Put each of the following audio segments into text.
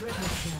Triple kill.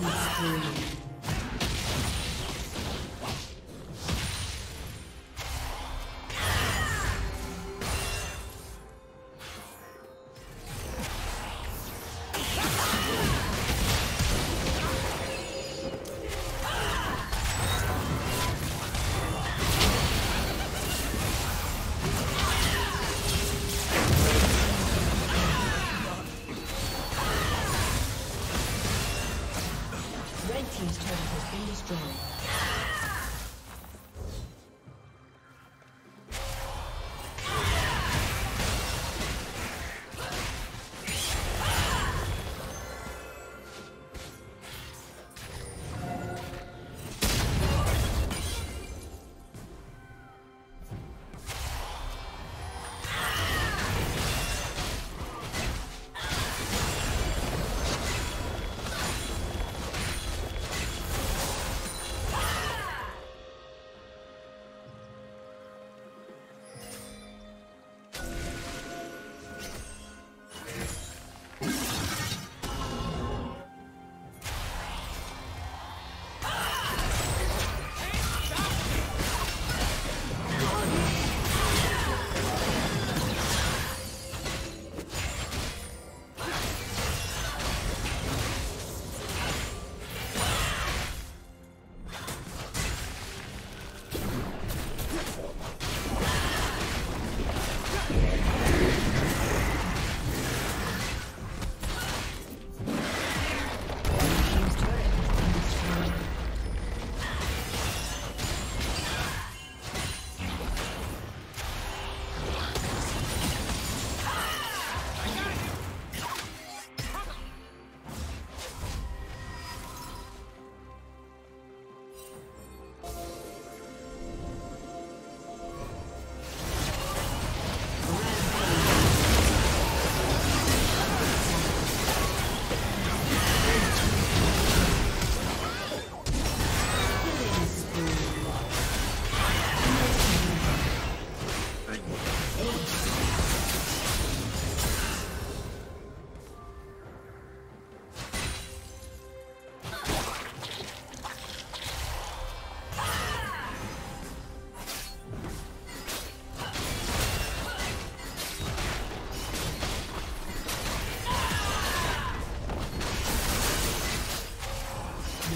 Killing spree.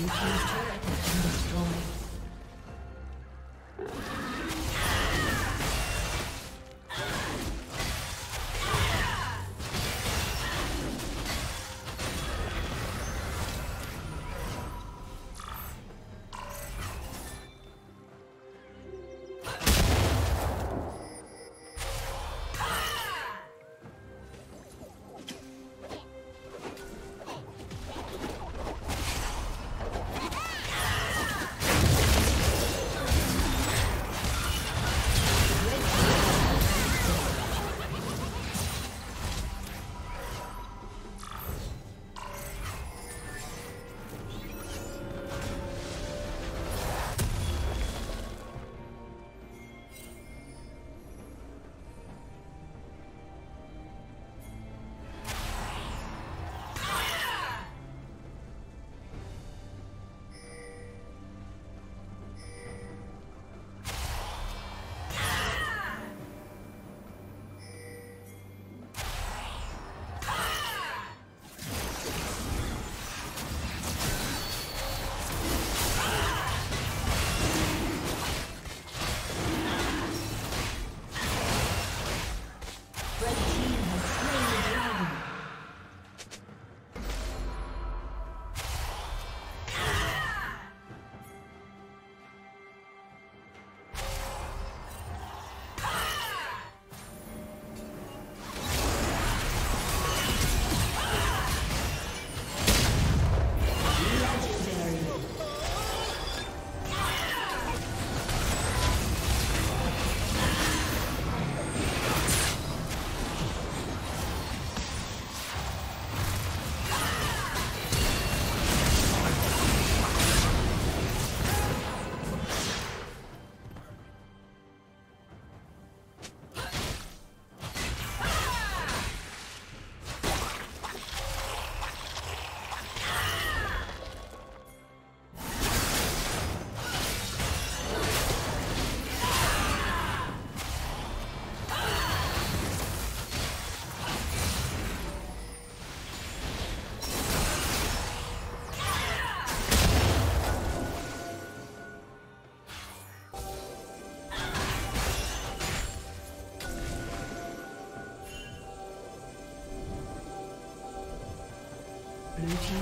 team's turret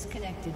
disconnected.